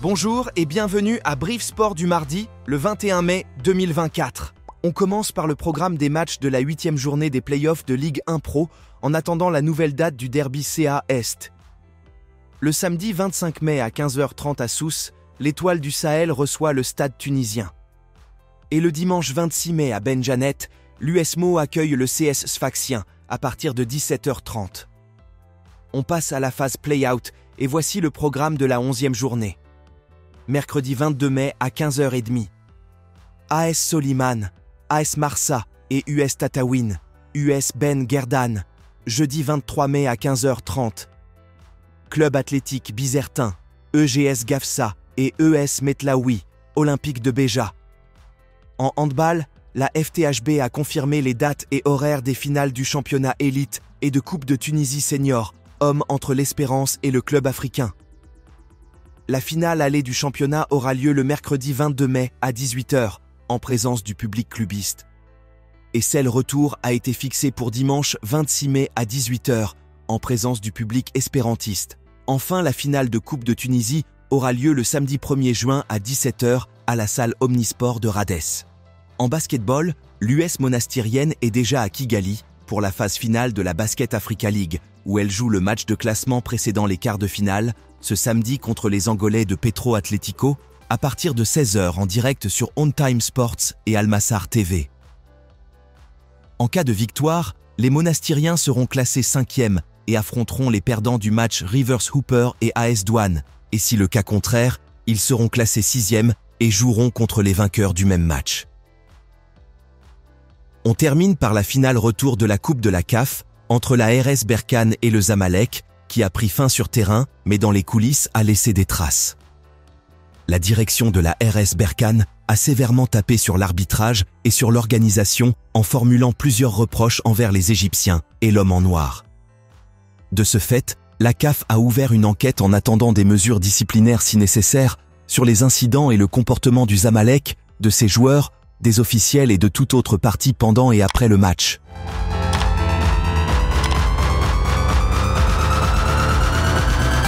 Bonjour et bienvenue à Brief Sport du mardi, le 21 mai 2024. On commence par le programme des matchs de la huitième journée des playoffs de Ligue 1 Pro en attendant la nouvelle date du derby CA Est. Le samedi 25 mai à 15h30 à Sousse, l'étoile du Sahel reçoit le stade tunisien. Et le dimanche 26 mai à Benjanet, l'USMO accueille le CS Sfaxien à partir de 17h30. On passe à la phase play-out et voici le programme de la 11e journée mercredi 22 mai à 15h30. AS Soliman, AS Marsa et US Tatawin, US Ben Gerdan, jeudi 23 mai à 15h30. Club athlétique Bizertin, EGS Gafsa et ES Metlaoui, Olympique de Béja. En handball, la FTHB a confirmé les dates et horaires des finales du championnat élite et de Coupe de Tunisie senior, hommes entre l'Espérance et le club africain. La finale allée du championnat aura lieu le mercredi 22 mai à 18h, en présence du public clubiste. Et celle retour a été fixée pour dimanche 26 mai à 18h, en présence du public espérantiste. Enfin, la finale de Coupe de Tunisie aura lieu le samedi 1er juin à 17h à la salle Omnisport de Rades. En basketball, l'US monastirienne est déjà à Kigali pour la phase finale de la Basket Africa League, où elle joue le match de classement précédant les quarts de finale ce samedi contre les Angolais de Petro Atlético à partir de 16h en direct sur On Time Sports et Almassar TV. En cas de victoire, les monastiriens seront classés 5e et affronteront les perdants du match Rivers Hooper et AS Douane, et si le cas contraire, ils seront classés 6e et joueront contre les vainqueurs du même match. On termine par la finale retour de la Coupe de la CAF entre la RS Berkane et le Zamalek, qui a pris fin sur terrain, mais dans les coulisses a laissé des traces. La direction de la RS Berkane a sévèrement tapé sur l'arbitrage et sur l'organisation en formulant plusieurs reproches envers les Égyptiens et l'homme en noir. De ce fait, la CAF a ouvert une enquête en attendant des mesures disciplinaires si nécessaires sur les incidents et le comportement du Zamalek, de ses joueurs, des officiels et de toute autre partie pendant et après le match.